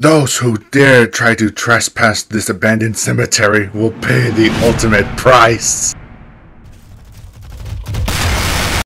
Those who dare try to trespass this abandoned cemetery will pay the ultimate price.